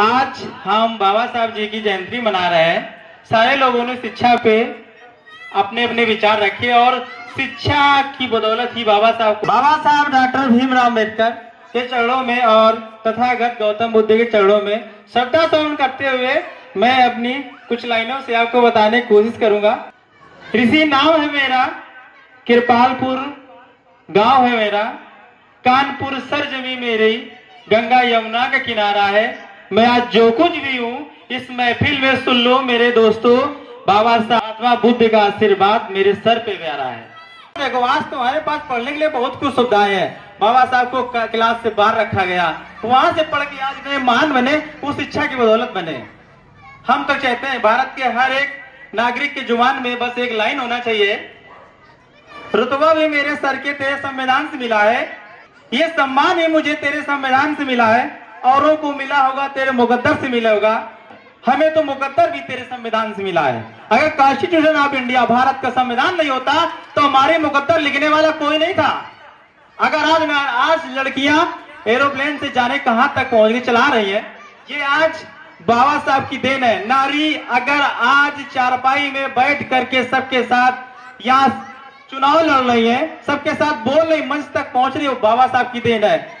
आज हम बाबा साहब जी की जयंती मना रहे हैं। सारे लोगों ने शिक्षा पे अपने अपने विचार रखे और शिक्षा की बदौलत ही बाबा साहब को बाबा साहब डॉक्टर भीमराव अंबेडकर के चरणों में और तथागत गौतम बुद्ध के चरणों में श्रद्धा सुमन करते हुए मैं अपनी कुछ लाइनों से आपको बताने की कोशिश करूँगा। ऋषि नाम है मेरा कृपालपुर गाँव है मेरा कानपुर सर जमी मेरी गंगा यमुना का किनारा है। मैं आज जो कुछ भी हूँ, इस महफिल में सुन लो मेरे दोस्तों। बाबा साहब बुद्ध का आशीर्वाद मेरे सर पे प्यारा है। देखो तुम्हारे पास पढ़ने के लिए बहुत कुछ सुविधाएँ हैं। बाबा साहब को क्लास से बाहर रखा गया। वहाँ से पढ़ के आज इतने महान बने, उस इच्छा की बदौलत बने। हम तो कहते हैं, भारत के हर एक नागरिक के ज़ुबान में बस एक लाइन होना चाहिए। रुतबा भी मेरे सर के तेरे संविधान से मिला है। ये सम्मान भी मुझे तेरे संविधान से मिला है। औरों को मिला होगा, तेरे मुकद्दर से मिला होगा। हमें तो मुकद्दर भी तेरे संविधान से मिला है। अगर कॉन्स्टिट्यूशन ऑफ़ इंडिया भारत का संविधान नहीं होता तो हमारे मुकद्दर लिखने वाला कोई नहीं था। अगर आज आज लड़कियाँ एरोप्लेन से जाने कहाँ तक पहुँच गई चला रही है, ये आज बाबा साहब की देन है। नारी अगर आज चारपाई में बैठ करके सबके साथ यहाँ चुनाव लड़ रही है, सबके साथ बोल रही मंच तक पहुँच रही है बाबा साहब की देन है।